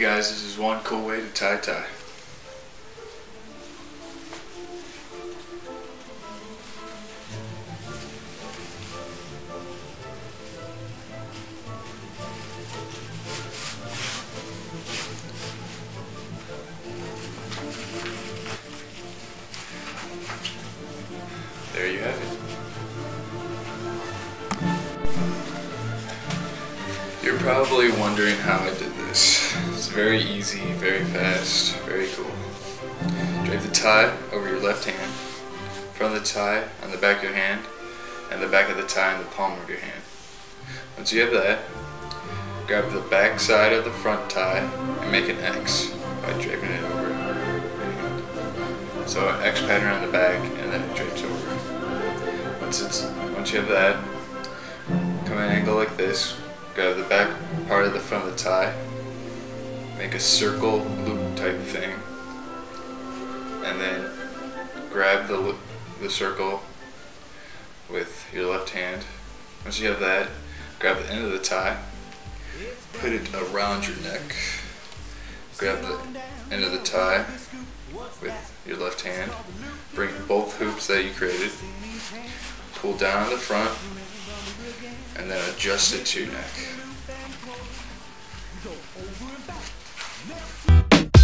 Guys, this is one cool way to tie tie. There you have it. You're probably wondering how I did this. It's very easy, very fast, very cool. Drape the tie over your left hand, front of the tie on the back of your hand, and the back of the tie on the palm of your hand. Once you have that, grab the back side of the front tie and make an X by draping it over your hand. So an X pattern on the back and then it drapes over. Once it's once you have that, come at an angle like this, grab the back part of the front of the tie, make a circle loop type thing, and then grab the the circle with your left hand. Once you have that, grab the end of the tie, put it around your neck, grab the end of the tie with your left hand, bring both hoops that you created, pull down the front, and then adjust it to your neck. Next.